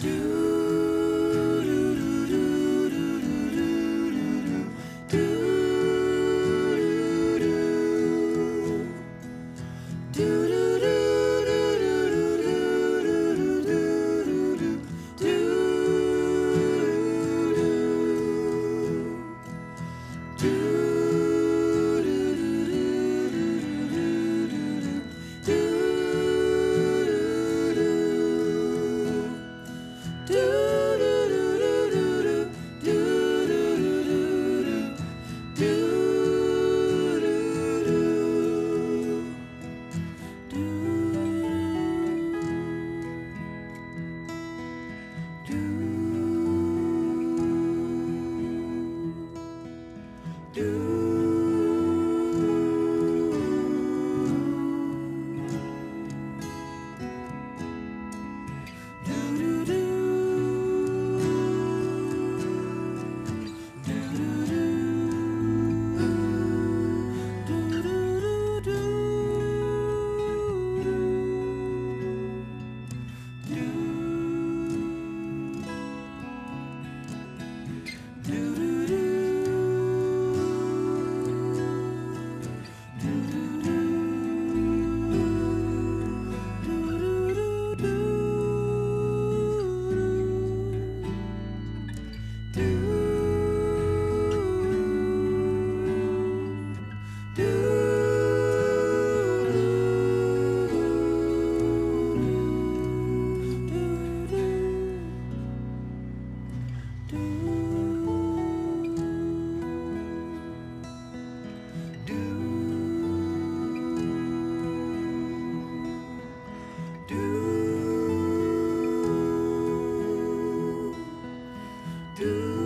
do. do. do.